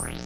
Peace.